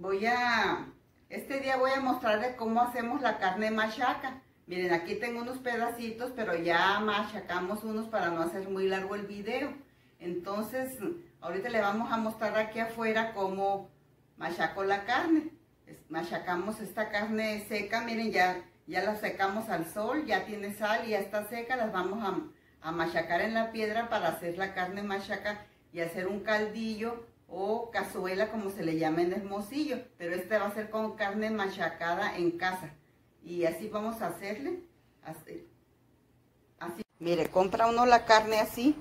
voy a, este día voy a mostrarles cómo hacemos la carne machaca. Miren, aquí tengo unos pedacitos, pero ya machacamos unos para no hacer muy largo el video. Entonces, ahorita le vamos a mostrar aquí afuera cómo machaco la carne. Machacamos esta carne seca, miren, ya, ya la secamos al sol, ya tiene sal y ya está seca. Las vamos a, a machacar en la piedra para hacer la carne machaca y hacer un caldillo o cazuela como se le llama en Hermosillo. Pero este va a ser con carne machacada en casa y así vamos a hacerle así, mire compra uno la carne así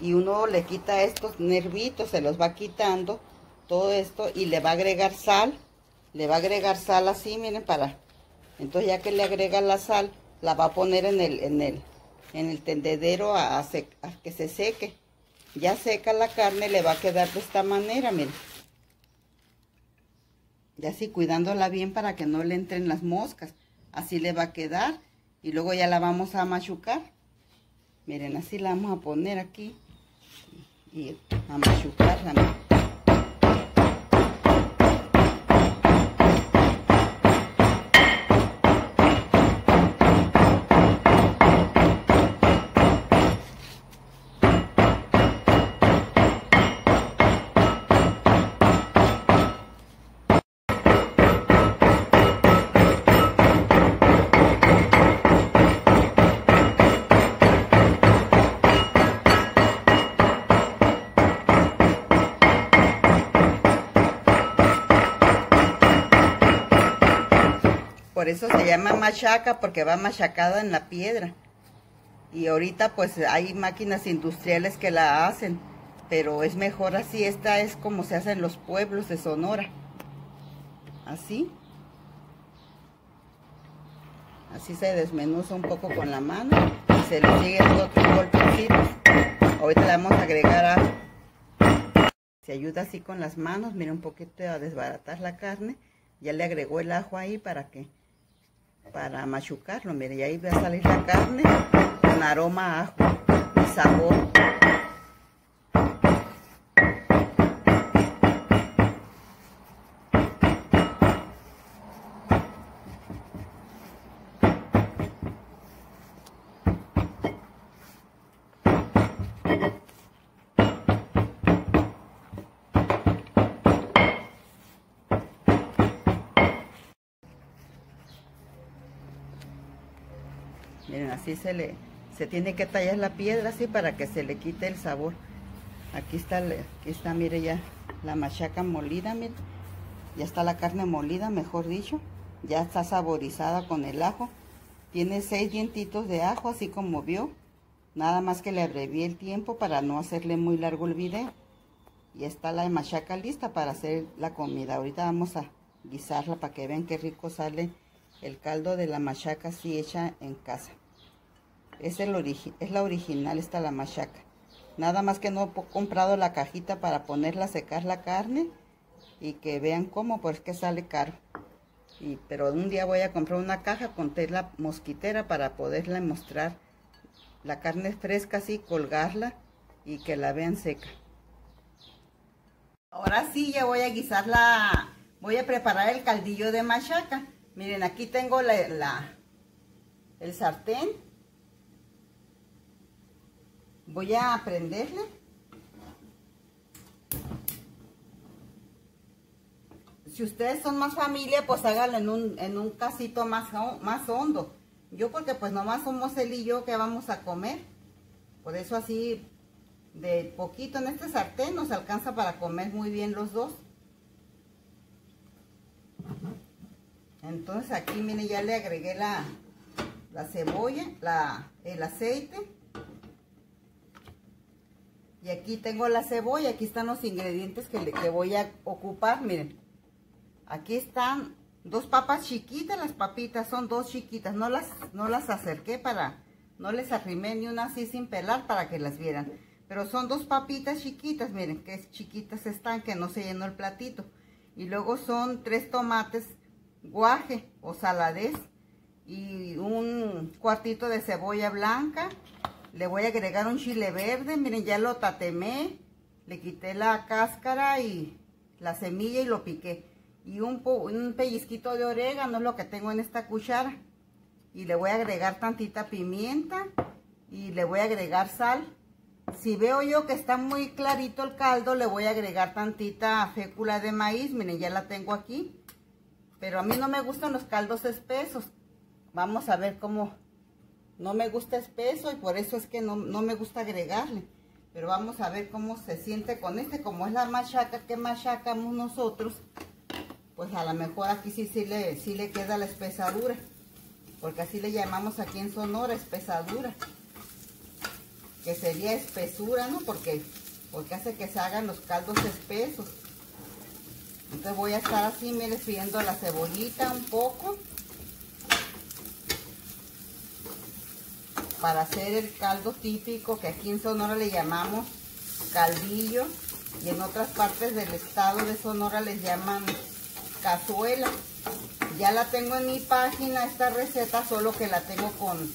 y uno le quita estos nervitos se los va quitando todo esto y le va a agregar sal le va a agregar sal así miren para entonces ya que le agrega la sal la va a poner en el en el en el tendedero a, a que se seque ya seca la carne le va a quedar de esta manera miren. Y así cuidándola bien para que no le entren las moscas. Así le va a quedar. Y luego ya la vamos a machucar. Miren así la vamos a poner aquí y a machucarla Por eso se llama machaca, porque va machacada en la piedra. Y ahorita pues hay máquinas industriales que la hacen, pero es mejor así. Esta es como se hace en los pueblos de Sonora. Así. Así se desmenuza un poco con la mano y se le siguen otros golpecitos. Ahorita le vamos a agregar a... Se ayuda así con las manos, mira un poquito a desbaratar la carne. Ya le agregó el ajo ahí para que para machucarlo. Mire, y ahí va a salir la carne con aroma ajo y sabor. Miren, se le, se tiene que tallar la piedra así para que se le quite el sabor. Aquí está, aquí está, mire ya la machaca molida, mire. Ya está la carne molida, mejor dicho. Ya está saborizada con el ajo. Tiene seis dientitos de ajo, así como vio. Nada más que le abrevié el tiempo para no hacerle muy largo el video. Y está la machaca lista para hacer la comida. Ahorita vamos a guisarla para que vean qué rico sale el caldo de la machaca así hecha en casa. Es, el es la original, esta la machaca. Nada más que no he comprado la cajita para ponerla a secar la carne y que vean cómo, pues que sale caro. Y, pero un día voy a comprar una caja con tela mosquitera para poderla mostrar la carne fresca así, colgarla y que la vean seca. Ahora sí ya voy a guisar la, voy a preparar el caldillo de machaca. Miren, aquí tengo la, el sartén. Voy a prenderle. Si ustedes son más familia, pues háganlo en un, en un casito más, más hondo. Yo porque pues nomás somos él y yo que vamos a comer. Por eso así de poquito en este sartén nos alcanza para comer muy bien los dos. Entonces aquí, miren, ya le agregué la, la cebolla, la, el aceite. Y aquí tengo la cebolla, aquí están los ingredientes que, voy a ocupar, miren. Aquí están dos papas chiquitas, las papitas son dos chiquitas. No las, no las acerqué para, no les arrimé ni una así sin pelar para que las vieran. Pero son dos papitas chiquitas, miren, que chiquitas están, que no se llenó el platito. Y luego son tres tomates guaje o saladez y un cuartito de cebolla blanca. Le voy a agregar un chile verde, miren ya lo tatemé, le quité la cáscara y la semilla y lo piqué. y un, un pellizquito de orégano es lo que tengo en esta cuchara. Y le voy a agregar tantita pimienta y le voy a agregar sal. Si veo yo que está muy clarito el caldo, le voy a agregar tantita fécula de maíz. Miren, ya la tengo aquí. Pero a mí no me gustan los caldos espesos. Vamos a ver cómo... No me gusta espeso y por eso es que no, no me gusta agregarle. Pero vamos a ver cómo se siente con este. Como es la machaca que machacamos nosotros, pues a lo mejor aquí sí, sí, le, sí le queda la espesadura. Porque así le llamamos aquí en Sonora, espesadura que sería espesura, ¿no? Porque, porque hace que se hagan los caldos espesos. Entonces voy a estar así, mire, friendo la cebollita un poco. Para hacer el caldo típico que aquí en Sonora le llamamos caldillo. Y en otras partes del estado de Sonora les llaman cazuela. Ya la tengo en mi página esta receta, solo que la tengo con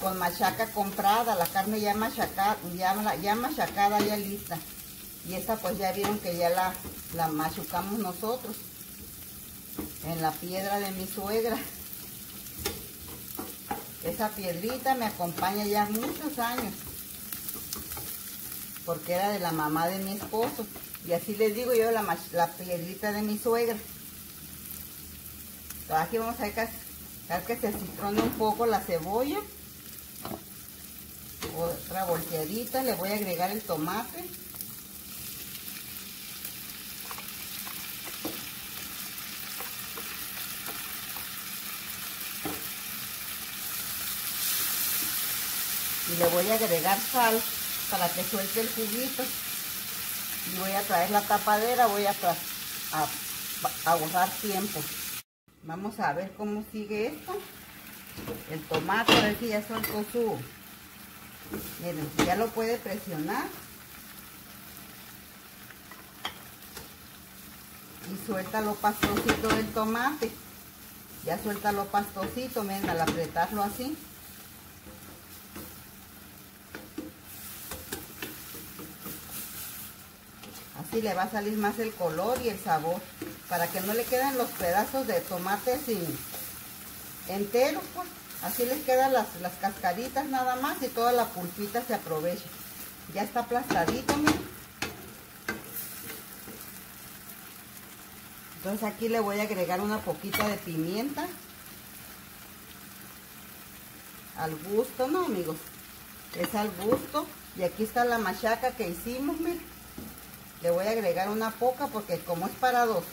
con machaca comprada, la carne ya machacada, ya, ya machacada, ya lista. Y esa pues ya vieron que ya la, la machucamos nosotros en la piedra de mi suegra. Esa piedrita me acompaña ya muchos años. Porque era de la mamá de mi esposo. Y así les digo yo, la, la piedrita de mi suegra. aquí vamos a dejar que se citrone un poco la cebolla otra volteadita, le voy a agregar el tomate. Y le voy a agregar sal para que suelte el juguito. Y voy a traer la tapadera, voy a, a, ahorrar tiempo. Vamos a ver cómo sigue esto. El tomate, a ver si ya soltó su, Miren, ya lo puede presionar. Y suelta lo pastosito del tomate. Ya suelta lo pastosito, miren, al apretarlo así. Así le va a salir más el color y el sabor. Para que no le queden los pedazos de tomate sin enteros, pues. Así les quedan las, las cascaditas nada más y toda la pulpita se aprovecha. Ya está aplastadito, miren. Entonces aquí le voy a agregar una poquita de pimienta. Al gusto, ¿no, amigos? Es al gusto. Y aquí está la machaca que hicimos, miren. Le voy a agregar una poca porque como es para dos,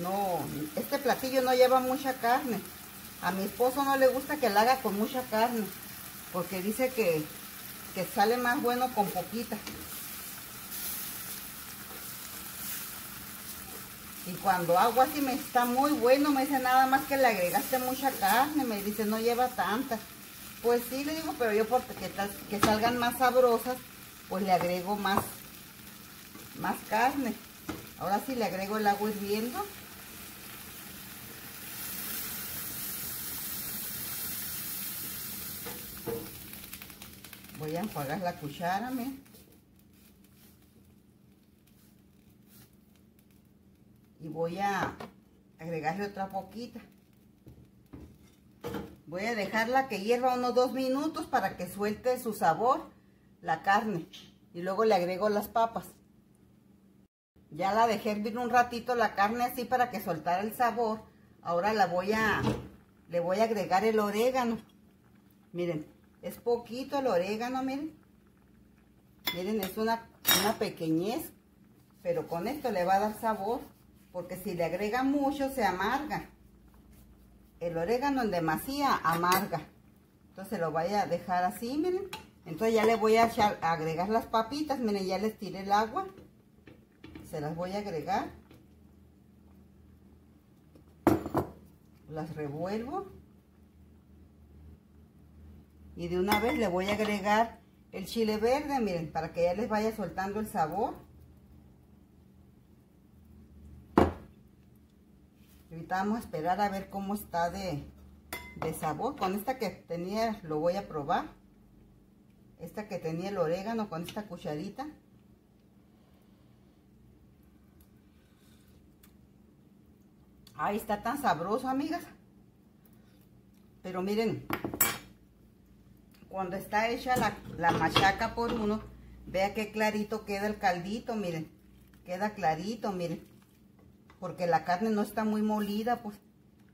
no, este platillo no lleva mucha carne. A mi esposo no le gusta que la haga con mucha carne, porque dice que, sale más bueno con poquita. Y cuando hago así me está muy bueno, me dice nada más que le agregaste mucha carne, me dice no lleva tanta. Pues sí, le digo, pero yo porque que, que salgan más sabrosas, pues le agrego más, más carne. Ahora sí le agrego el agua hirviendo. voy a enjuagar la cuchara, Y voy a agregarle otra poquita. Voy a dejarla que hierva unos dos minutos para que suelte su sabor la carne. Y luego le agrego las papas. Ya la dejé hervir un ratito la carne así para que soltara el sabor. Ahora la voy a, le voy a agregar el orégano. Miren, es poquito el orégano, miren. Miren, es una, una pequeñez. Pero con esto le va a dar sabor. Porque si le agrega mucho, se amarga. El orégano en demasía amarga. Entonces lo voy a dejar así, miren. Entonces ya le voy a, a agregar las papitas. Miren, ya les tiré el agua. Se las voy a agregar. Las revuelvo. Y de una vez le voy a agregar el chile verde, miren, para que ya les vaya soltando el sabor. Ahorita vamos a esperar a ver cómo está de, de sabor. Con esta que tenía lo voy a probar. Esta que tenía el orégano con esta cucharita. Ahí está tan sabroso, amigas. Pero miren, cuando está hecha la, machaca por uno, vea qué clarito queda el caldito, miren. Queda clarito, miren. Porque la carne no está muy molida, pues.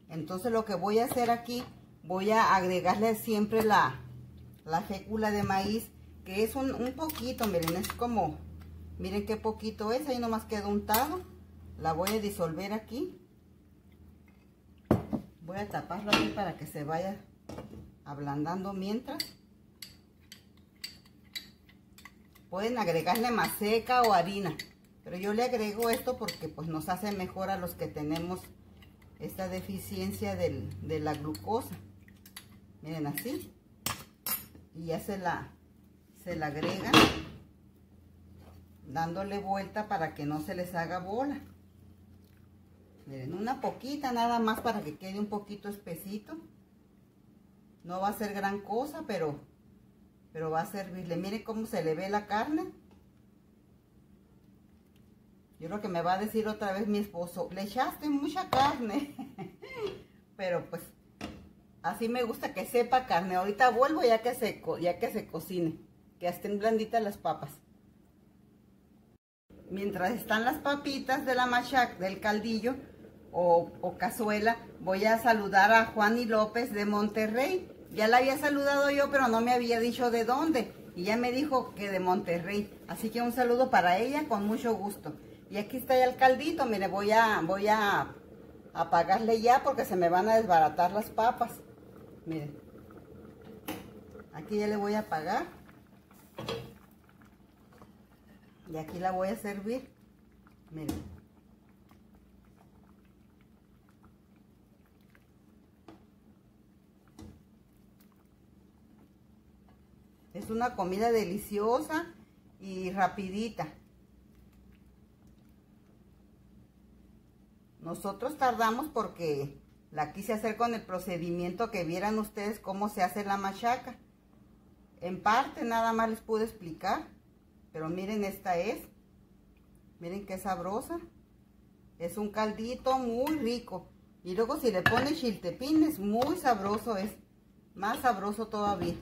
Entonces lo que voy a hacer aquí, voy a agregarle siempre la, la fécula de maíz, que es un, un poquito, miren, es como, miren qué poquito es, ahí nomás quedó untado. La voy a disolver aquí. Voy a taparlo aquí para que se vaya ablandando mientras. Pueden agregarle maseca o harina. Pero yo le agrego esto porque pues nos hace mejor a los que tenemos esta deficiencia del, de la glucosa. Miren así. Y ya se la, se la agregan dándole vuelta para que no se les haga bola. Miren, una poquita nada más para que quede un poquito espesito. No va a ser gran cosa, pero, pero va a servirle. Miren cómo se le ve la carne. Yo creo que me va a decir otra vez mi esposo, le echaste mucha carne. pero pues, así me gusta que sepa carne. Ahorita vuelvo ya que se, ya que se cocine, que estén blanditas las papas. Mientras están las papitas de la machaca, del caldillo, o, cazuela, voy a saludar a Juan López de Monterrey. Ya la había saludado yo, pero no me había dicho de dónde. Y ya me dijo que de Monterrey. Así que un saludo para ella con mucho gusto. Y aquí está el caldito. Mire, voy a, voy a apagarle ya porque se me van a desbaratar las papas. Miren. Aquí ya le voy a apagar. Y aquí la voy a servir. Miren. Es una comida deliciosa y rapidita. Nosotros tardamos porque la quise hacer con el procedimiento que vieran ustedes cómo se hace la machaca. En parte nada más les pude explicar, pero miren esta es. Miren qué sabrosa. Es un caldito muy rico. Y luego si le ponen chiltepines, muy sabroso es. Más sabroso todavía.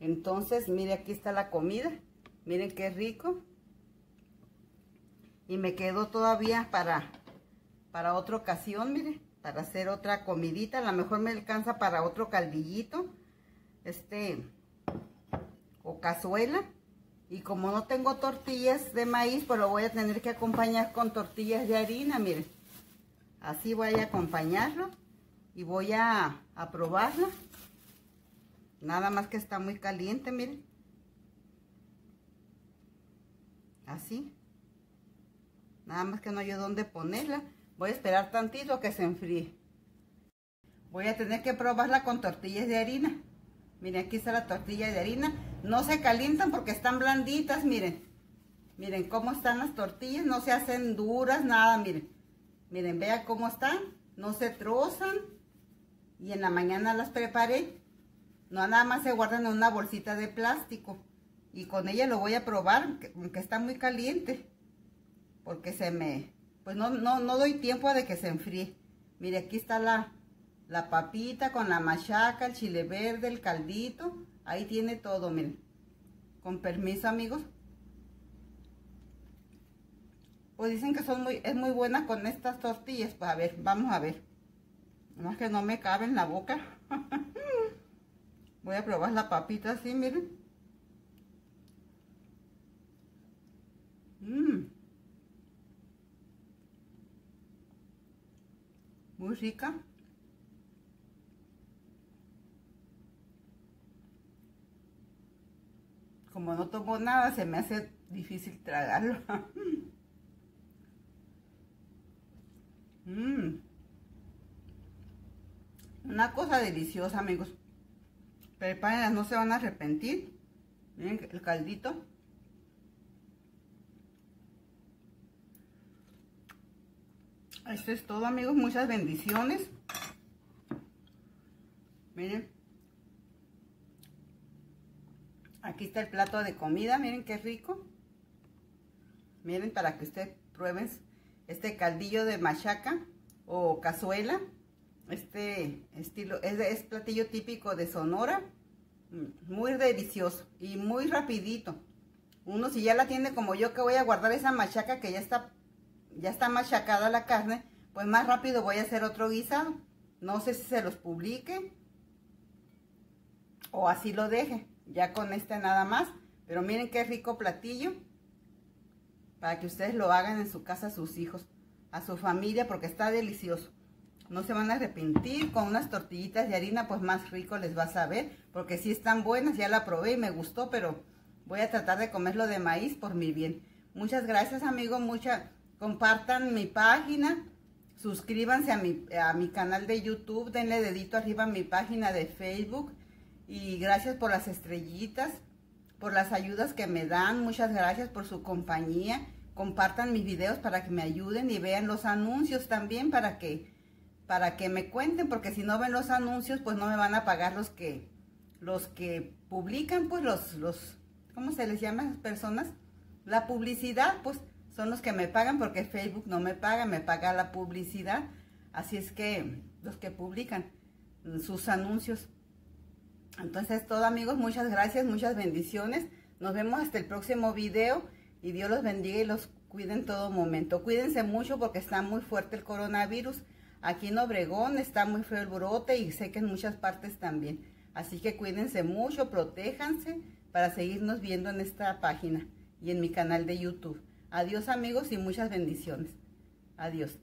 Entonces, mire, aquí está la comida. Miren qué rico. Y me quedó todavía para, para otra ocasión, mire. Para hacer otra comidita. A lo mejor me alcanza para otro caldillito. Este, o cazuela. Y como no tengo tortillas de maíz, pues lo voy a tener que acompañar con tortillas de harina, miren. Así voy a acompañarlo. Y voy a, a probarlo. Nada más que está muy caliente, miren. Así. Nada más que no hay dónde ponerla. Voy a esperar tantito que se enfríe. Voy a tener que probarla con tortillas de harina. Miren, aquí está la tortilla de harina. No se calientan porque están blanditas, miren. Miren cómo están las tortillas. No se hacen duras, nada, miren. Miren, vean cómo están. No se trozan. Y en la mañana las preparé. No, nada más se guardan en una bolsita de plástico. Y con ella lo voy a probar, aunque está muy caliente. Porque se me... Pues no, no, no doy tiempo de que se enfríe. Mire, aquí está la, la papita con la machaca, el chile verde, el caldito. Ahí tiene todo, miren. Con permiso, amigos. Pues dicen que son muy, es muy buena con estas tortillas. Pues a ver, vamos a ver. Más que no me cabe en la boca. Voy a probar la papita así, miren. Mmm. Muy rica. Como no tomo nada, se me hace difícil tragarlo. mmm. Una cosa deliciosa, amigos. Prepárenlas, no se van a arrepentir. Miren el caldito. Esto es todo, amigos. Muchas bendiciones. Miren. Aquí está el plato de comida. Miren qué rico. Miren para que ustedes prueben este caldillo de machaca o cazuela. Este estilo es, platillo típico de Sonora. Muy delicioso y muy rapidito. Uno si ya la tiene como yo que voy a guardar esa machaca que ya está, ya está machacada la carne, pues más rápido voy a hacer otro guisado. No sé si se los publique o así lo deje, ya con este nada más. Pero miren qué rico platillo para que ustedes lo hagan en su casa a sus hijos, a su familia, porque está delicioso. No se van a arrepentir, con unas tortillitas de harina, pues más rico les va a saber, porque sí están buenas, ya la probé y me gustó, pero Voy a tratar de comerlo de maíz por mi bien. Muchas gracias, amigos. Mucha, compartan mi página. Suscríbanse a mi, a mi canal de YouTube. Denle dedito arriba a mi página de Facebook. Y gracias por las estrellitas, por las ayudas que me dan. Muchas gracias por su compañía. Compartan mis videos para que me ayuden y vean los anuncios también para que, para que me cuenten. Porque si no ven los anuncios, pues no me van a pagar los que, los que publican, pues los, los, ¿cómo se les llama a esas personas? La publicidad, pues son los que me pagan porque Facebook no me paga, me paga la publicidad. Así es que los que publican sus anuncios. Entonces todo amigos, muchas gracias, muchas bendiciones. Nos vemos hasta el próximo video y Dios los bendiga y los cuide en todo momento. Cuídense mucho porque está muy fuerte el coronavirus. Aquí en Obregón está muy feo el brote y sé que en muchas partes también. Así que cuídense mucho, protéjanse para seguirnos viendo en esta página y en mi canal de YouTube. Adiós amigos y muchas bendiciones. Adiós.